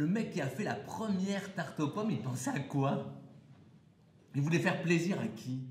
le mec qui a fait la première tarte aux pommes, il pensait à quoi? Il voulait faire plaisir à qui?